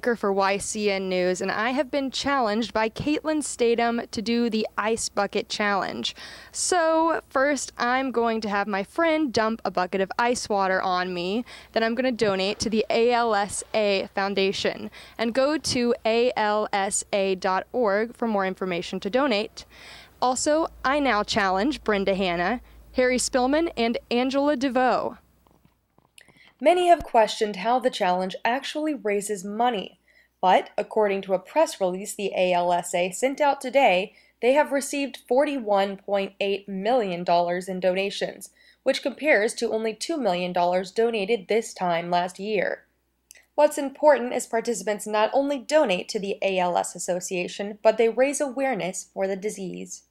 anchor for YCN News, and I have been challenged by Caitlin Statham to do the Ice Bucket Challenge. So, first, I'm going to have my friend dump a bucket of ice water on me, then I'm going to donate to the ALSA Foundation. And go to alsa.org for more information to donate. Also, I now challenge Brenda Hanna, Harry Spillman, and Angela DeVoe. Many have questioned how the challenge actually raises money, but according to a press release the ALSA sent out today, they have received $41.8 million in donations, which compares to only $2 million donated this time last year. What's important is participants not only donate to the ALS Association, but they raise awareness for the disease.